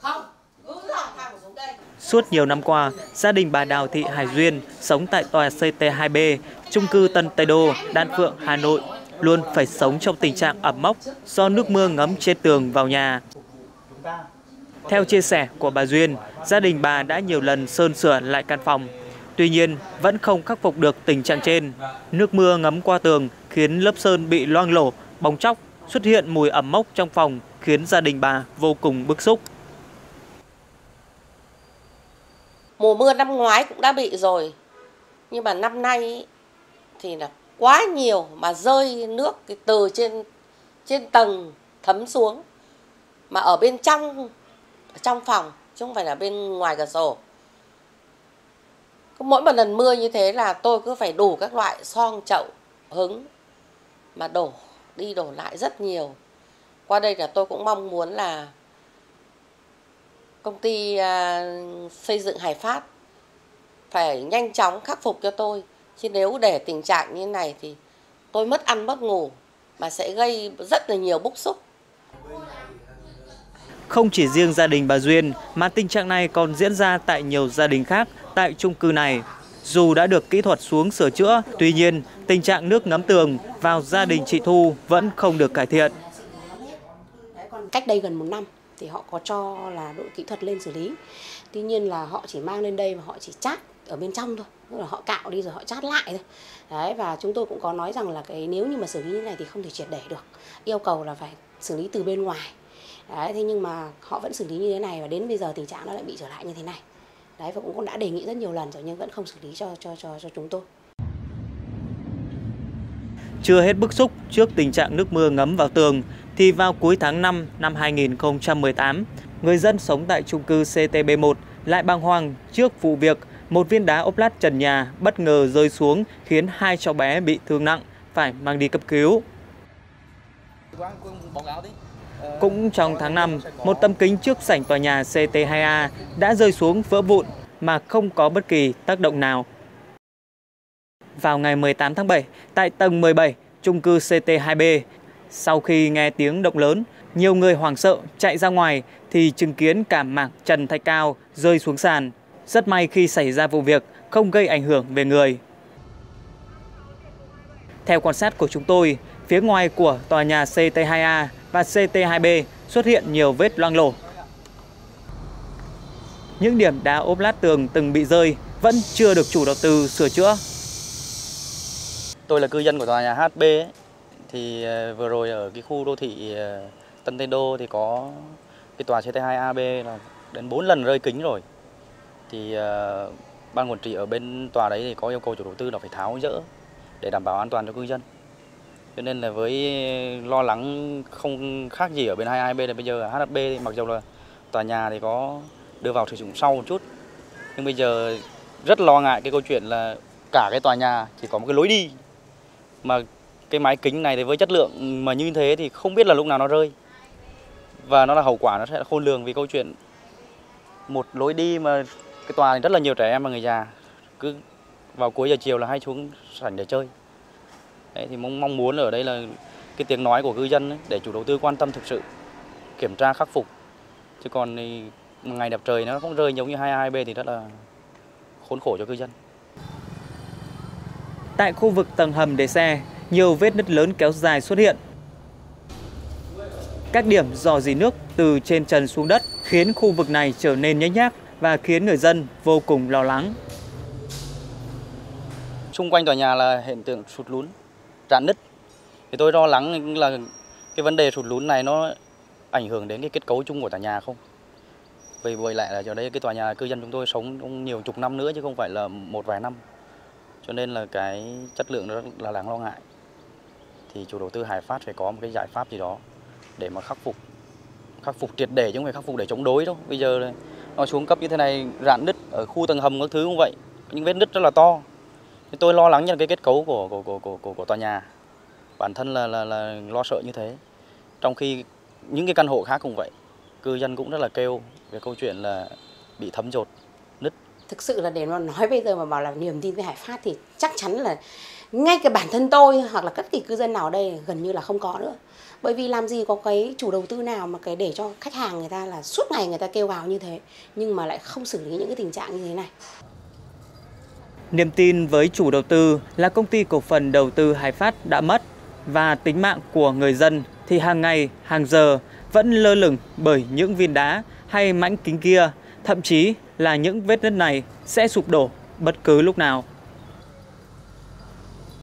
Không. Suốt nhiều năm qua, gia đình bà Đào Thị Hải Duyên sống tại tòa CT2B, trung cư Tân Tây Đô, Đan Phượng, Hà Nội luôn phải sống trong tình trạng ẩm mốc do nước mưa ngấm trên tường vào nhà. Theo chia sẻ của bà Duyên, gia đình bà đã nhiều lần sơn sửa lại căn phòng. Tuy nhiên, vẫn không khắc phục được tình trạng trên. Nước mưa ngấm qua tường khiến lớp sơn bị loang lổ, bong chóc, xuất hiện mùi ẩm mốc trong phòng khiến gia đình bà vô cùng bức xúc. Mùa mưa năm ngoái cũng đã bị rồi. Nhưng mà năm nay ý, thì là quá nhiều mà rơi nước cái từ trên trên tầng thấm xuống mà ở bên trong ở trong phòng chứ không phải là bên ngoài cửa sổ cứ mỗi một lần mưa như thế là tôi cứ phải đủ các loại son chậu hứng mà đổ đi đổ lại rất nhiều qua đây là tôi cũng mong muốn là công ty à, xây dựng Hải Phát phải nhanh chóng khắc phục cho tôi chứ nếu để tình trạng như này thì tôi mất ăn mất ngủ mà sẽ gây rất là nhiều bức xúc Không chỉ riêng gia đình bà Duyên mà tình trạng này còn diễn ra tại nhiều gia đình khác tại chung cư này. Dù đã được kỹ thuật xuống sửa chữa, tuy nhiên tình trạng nước ngấm tường vào gia đình chị Thu vẫn không được cải thiện cách đây gần một năm thì họ có cho là đội kỹ thuật lên xử lý. Tuy nhiên là họ chỉ mang lên đây và họ chỉ chát ở bên trong thôi, tức là họ cạo đi rồi họ chát lại thôi. Đấy, và chúng tôi cũng có nói rằng là cái nếu như mà xử lý như này thì không thể triệt để được. Yêu cầu là phải xử lý từ bên ngoài. Đấy, thế nhưng mà họ vẫn xử lý như thế này và đến bây giờ tình trạng nó lại bị trở lại như thế này. Đấy, và cũng đã đề nghị rất nhiều lần rồi nhưng vẫn không xử lý cho cho cho cho chúng tôi. Chưa hết bức xúc trước tình trạng nước mưa ngấm vào tường thì vào cuối tháng 5 năm 2018, người dân sống tại chung cư CTB1 lại bàng hoàng trước vụ việc một viên đá ốp lát trần nhà bất ngờ rơi xuống khiến hai cháu bé bị thương nặng phải mang đi cấp cứu. Cũng trong tháng 5, một tấm kính trước sảnh tòa nhà CT2A đã rơi xuống vỡ vụn mà không có bất kỳ tác động nào. Vào ngày 18 tháng 7, tại tầng 17, chung cư CT2B, sau khi nghe tiếng động lớn, nhiều người hoảng sợ chạy ra ngoài thì chứng kiến cả mảng trần thạch cao rơi xuống sàn. Rất may khi xảy ra vụ việc không gây ảnh hưởng về người. Theo quan sát của chúng tôi, phía ngoài của tòa nhà CT2A và CT2B xuất hiện nhiều vết loang lổ. Những điểm đá ốp lát tường từng bị rơi vẫn chưa được chủ đầu tư sửa chữa. Tôi là cư dân của tòa nhà HB ấy. thì ờ, vừa rồi ở cái khu đô thị ờ, Tân Tây Đô thì có cái tòa CT2AB là đến 4 lần rơi kính rồi. Thì uh, ban quản trị ở bên tòa đấy thì có yêu cầu chủ đầu tư là phải tháo dỡ để đảm bảo an toàn cho cư dân. Cho nên là với lo lắng không khác gì ở bên 22B là bây giờ HB thì mặc dù là tòa nhà thì có đưa vào sử dụng sau một chút nhưng bây giờ rất lo ngại cái câu chuyện là cả cái tòa nhà chỉ có một cái lối đi mà cái máy kính này thì với chất lượng mà như thế thì không biết là lúc nào nó rơi. Và nó là hậu quả nó sẽ khôn lường vì câu chuyện một lối đi mà cái tòa này rất là nhiều trẻ em và người già. Cứ vào cuối giờ chiều là hay xuống sảnh để chơi. Đấy, thì mong mong muốn ở đây là cái tiếng nói của cư dân ấy, để chủ đầu tư quan tâm thực sự kiểm tra khắc phục. Chứ còn thì ngày đẹp trời nó không rơi giống như 22B thì rất là khốn khổ cho cư dân. Tại khu vực tầng hầm để xe, nhiều vết nứt lớn kéo dài xuất hiện. Các điểm dò dỉ nước từ trên trần xuống đất khiến khu vực này trở nên nhếch nhác và khiến người dân vô cùng lo lắng. xung quanh tòa nhà là hiện tượng sụt lún rạn nứt thì tôi lo lắng là cái vấn đề sụt lún này nó ảnh hưởng đến cái kết cấu chung của tòa nhà không vì bởi lại là ở đây cái tòa nhà cư dân chúng tôi sống cũng nhiều chục năm nữa chứ không phải là một vài năm cho nên là cái chất lượng nó rất là đáng lo ngại. Thì chủ đầu tư Hải Phát phải có một cái giải pháp gì đó để mà khắc phục khắc phục triệt để chứ không phải khắc phục để chống đối đâu. Bây giờ nó xuống cấp như thế này rạn nứt ở khu tầng hầm các thứ cũng vậy những vết nứt rất là to. Thì tôi lo lắng nhất là cái kết cấu của của của của của, của tòa nhà. Bản thân là, là là lo sợ như thế. Trong khi những cái căn hộ khác cũng vậy cư dân cũng rất là kêu về câu chuyện là bị thấm dột thực sự là để mà nói bây giờ mà bảo là niềm tin với Hải Phát thì chắc chắn là ngay cả bản thân tôi hoặc là bất kỳ cư dân nào ở đây gần như là không có nữa. Bởi vì làm gì có cái chủ đầu tư nào mà cái để cho khách hàng người ta là suốt ngày người ta kêu gào như thế nhưng mà lại không xử lý những cái tình trạng như thế này. Niềm tin với chủ đầu tư là công ty cổ phần đầu tư Hải Phát đã mất và tính mạng của người dân thì hàng ngày, hàng giờ vẫn lơ lửng bởi những viên đá hay mảnh kính kia, thậm chí là những vết nứt này sẽ sụp đổ bất cứ lúc nào.